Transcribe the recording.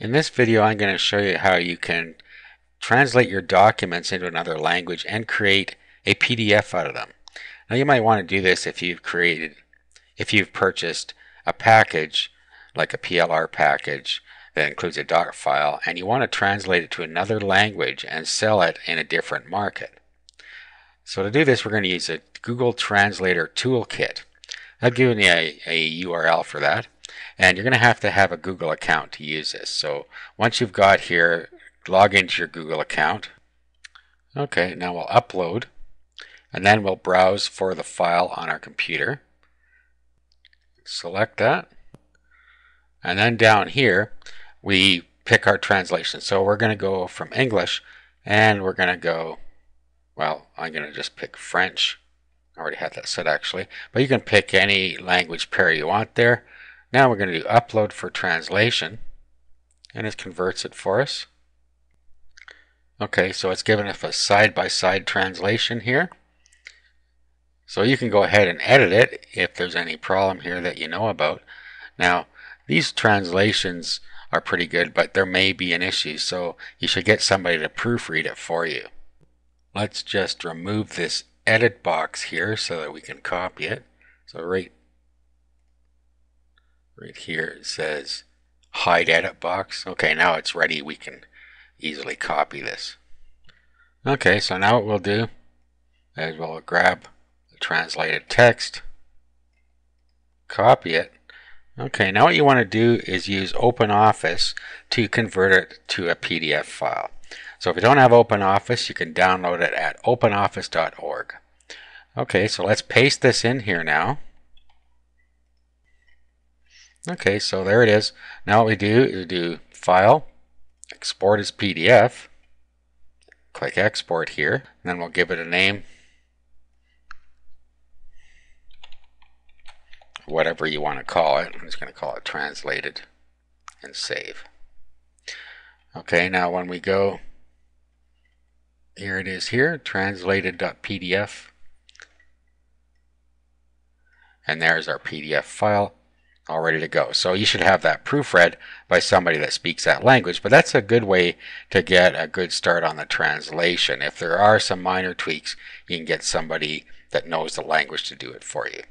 In this video I'm going to show you how you can translate your documents into another language and create a PDF out of them. Now you might want to do this if you've created, if you've purchased a package like a PLR package that includes a doc file and you want to translate it to another language and sell it in a different market. So to do this we're going to use a Google Translator Toolkit. I've given you a, a URL for that and you're going to have to have a Google account to use this. So once you've got here, log into your Google account. Okay, now we'll upload and then we'll browse for the file on our computer. Select that. And then down here, we pick our translation. So we're going to go from English and we're going to go, well, I'm going to just pick French. I already had that set actually. But you can pick any language pair you want there. Now we're going to do upload for translation and it converts it for us. Okay, so it's given us a side-by-side -side translation here. So you can go ahead and edit it if there's any problem here that you know about. Now, these translations are pretty good, but there may be an issue, so you should get somebody to proofread it for you. Let's just remove this edit box here so that we can copy it. So right right here it says hide edit box. Okay, now it's ready. We can easily copy this. Okay, so now what we'll do is we'll grab the translated text, copy it. Okay, now what you want to do is use OpenOffice to convert it to a PDF file. So if you don't have OpenOffice, you can download it at openoffice.org. Okay, so let's paste this in here now. Okay, so there it is. Now what we do is do File, Export as PDF, click Export here, and then we'll give it a name, whatever you want to call it. I'm just going to call it Translated, and save. Okay, now when we go, here it is here, translated.pdf, and there's our PDF file all ready to go. So you should have that proofread by somebody that speaks that language, but that's a good way to get a good start on the translation. If there are some minor tweaks, you can get somebody that knows the language to do it for you.